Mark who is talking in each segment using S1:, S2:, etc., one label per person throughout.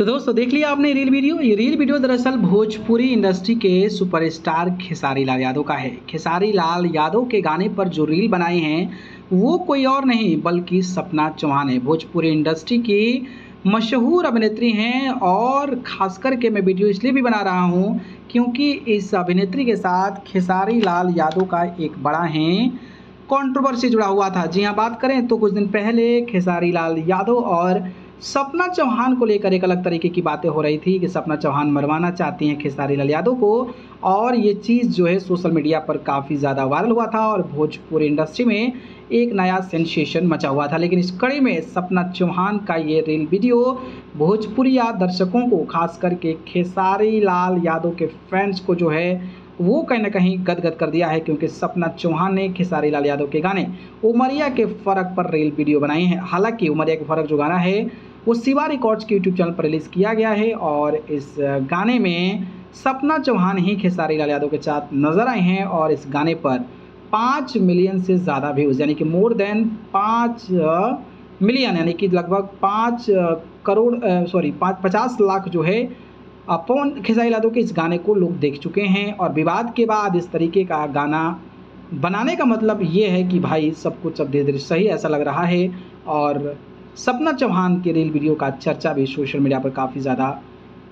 S1: तो दोस्तों, देख लिया आपने रील वीडियो ये रील वीडियो दरअसल भोजपुरी इंडस्ट्री के सुपरस्टार खेसारी लाल यादव का है। खेसारी लाल यादव के गाने पर जो रील बनाए हैं, वो कोई और नहीं, बल्कि सपना चौहान है। भोजपुरी इंडस्ट्री की मशहूर अभिनेत्री हैं और खास करके मैं वीडियो इसलिए भी बना रहा हूँ क्योंकि इस अभिनेत्री के साथ खेसारी लाल यादव का एक बड़ा है कंट्रोवर्सी जुड़ा हुआ था। जी हाँ बात करें तो कुछ दिन पहले खेसारी लाल यादव और सपना चौहान को लेकर एक अलग तरीके की बातें हो रही थी कि सपना चौहान मरवाना चाहती हैं खेसारी लाल यादव को, और ये चीज़ जो है सोशल मीडिया पर काफ़ी ज़्यादा वायरल हुआ था और भोजपुरी इंडस्ट्री में एक नया सेंसेशन मचा हुआ था। लेकिन इस कड़ी में सपना चौहान का ये रील वीडियो भोजपुरी या दर्शकों को, खास करके खेसारी लाल यादव के फैंस को जो है, वो कहीं ना कहीं गदगद कर दिया है, क्योंकि सपना चौहान ने खेसारी लाल यादव के गाने उमरिया के फ़र्क पर रील वीडियो बनाई है। हालाँकि उमरिया के फ़र्क जो गाना है वो शिवा रिकॉर्ड्स के यूट्यूब चैनल पर रिलीज़ किया गया है और इस गाने में सपना चौहान ही खेसारी लाल यादव के साथ नज़र आए हैं और इस गाने पर पाँच मिलियन से ज़्यादा व्यूज़ यानी कि मोर देन पाँच मिलियन यानी कि लगभग पाँच करोड़ सॉरी पाँच पचास लाख जो है अपन खेसारी यादव के इस गाने को लोग देख चुके हैं और विवाद के बाद इस तरीके का गाना बनाने का मतलब ये है कि भाई सब कुछ अब धीरे धीरे सही ऐसा लग रहा है और सपना चौहान के रेल वीडियो का चर्चा भी सोशल मीडिया पर काफ़ी ज़्यादा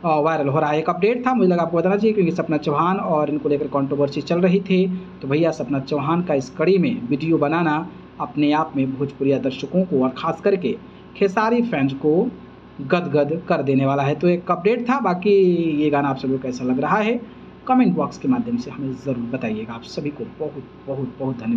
S1: वायरल हो रहा है। एक अपडेट था, मुझे लगा आपको बताना चाहिए क्योंकि सपना चौहान और इनको लेकर कंट्रोवर्सी चल रही थी। तो भैया, सपना चौहान का इस कड़ी में वीडियो बनाना अपने आप में भोजपुरिया दर्शकों को और ख़ास करके खेसारी फैंस को गदगद कर देने वाला है। तो एक अपडेट था, बाकी ये गाना आप सभी को कैसा लग रहा है कमेंट बॉक्स के माध्यम से हमें ज़रूर बताइएगा। आप सभी को बहुत बहुत बहुत धन्यवाद।